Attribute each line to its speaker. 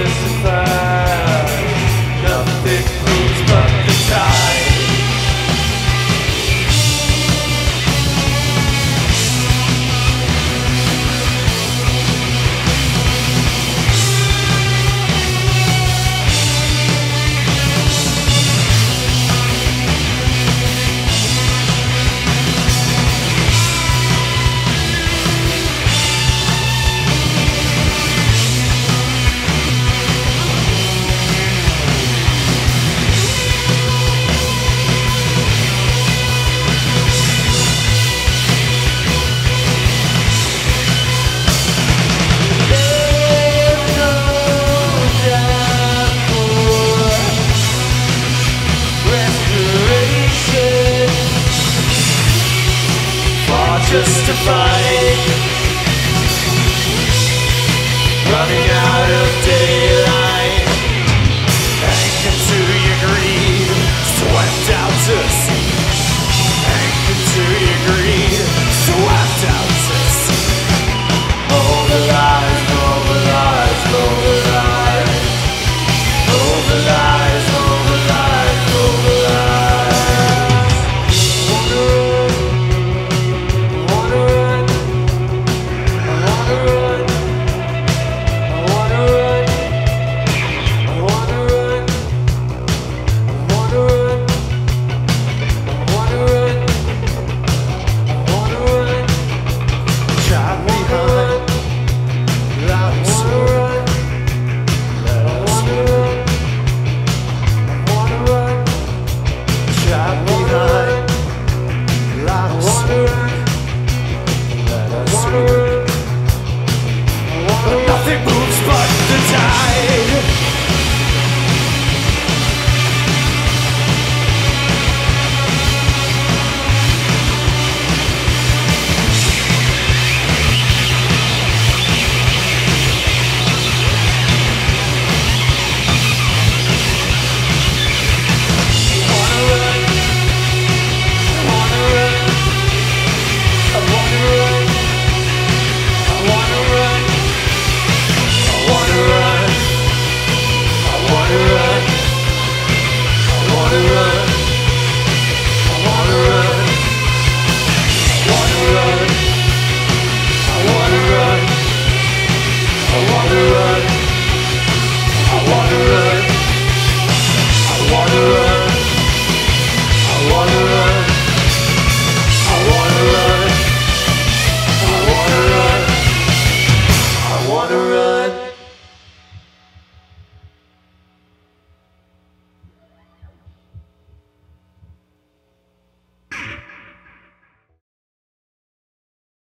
Speaker 1: this society. justified Running out of days